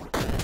you